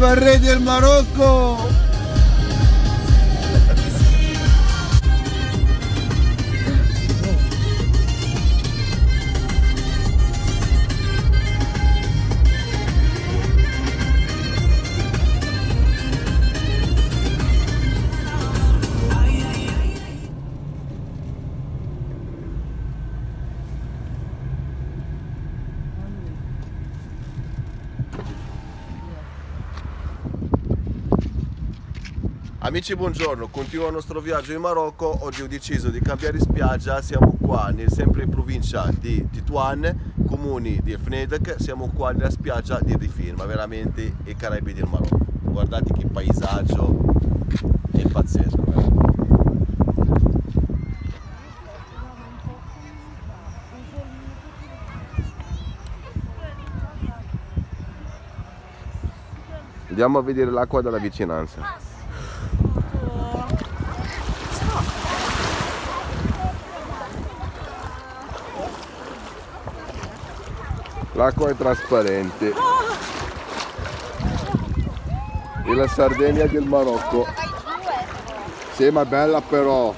Viva il re del Marocco! Amici buongiorno, continuo il nostro viaggio in Marocco, oggi ho deciso di cambiare spiaggia, siamo qua nel, sempre in provincia di Tituan, comuni di Efnedek, siamo qua nella spiaggia di Rifin, ma veramente i Caraibi del Marocco, guardate che paesaggio, è pazzesco. Veramente. Andiamo a vedere l'acqua dalla vicinanza. L'acqua è trasparente. E la Sardegna del Marocco. Sì, ma bella però.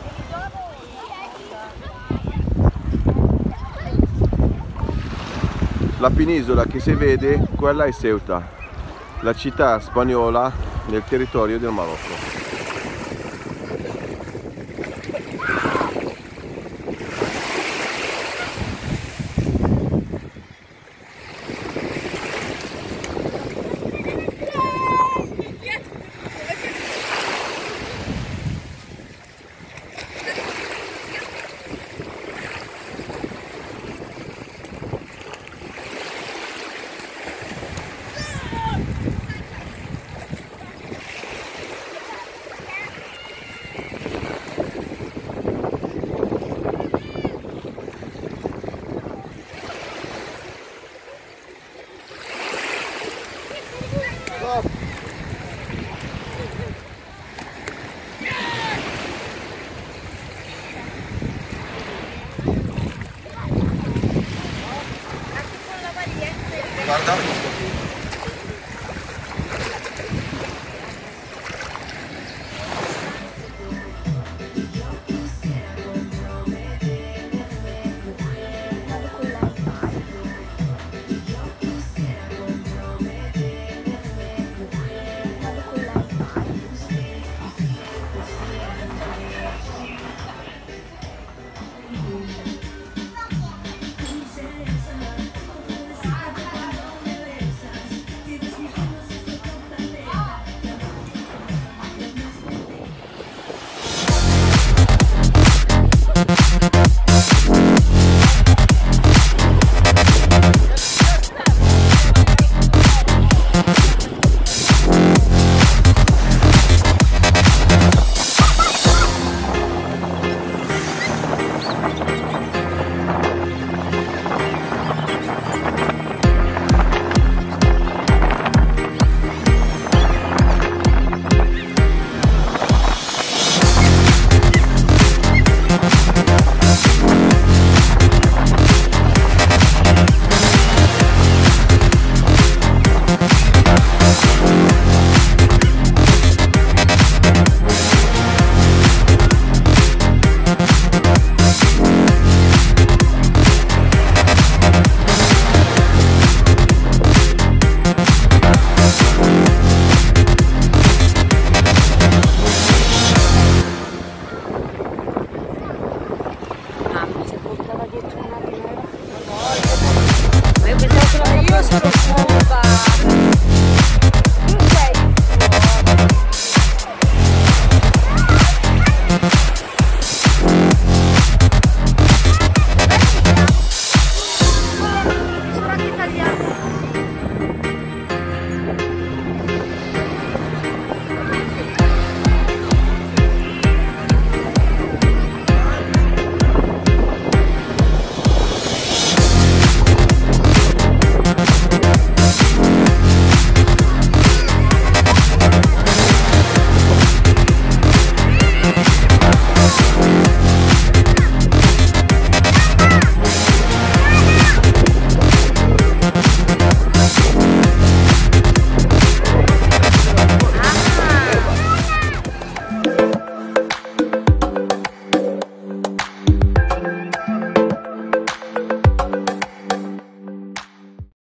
La penisola che si vede, quella è Ceuta, la città spagnola nel territorio del Marocco.